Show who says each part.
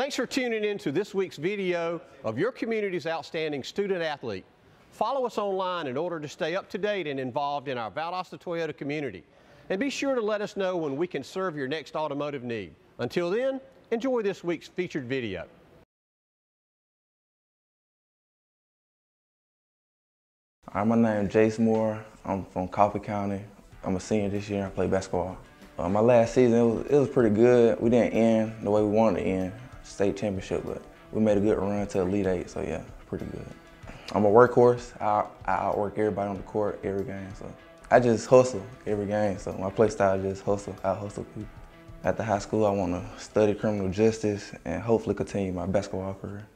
Speaker 1: Thanks for tuning in to this week's video of your community's outstanding student athlete. Follow us online in order to stay up to date and involved in our Valdosta Toyota community. And be sure to let us know when we can serve your next automotive need. Until then, enjoy this week's featured video.
Speaker 2: Hi, my name is Jayce Moore. I'm from Coffee County. I'm a senior this year. I play basketball. Uh, my last season, it was, it was pretty good. We didn't end the way we wanted to end, state championship, but we made a good run to Elite Eight, so yeah, pretty good. I'm a workhorse. I, I outwork everybody on the court every game, so I just hustle every game. So my play style is just hustle, I hustle people. At the high school, I want to study criminal justice and hopefully continue my basketball career.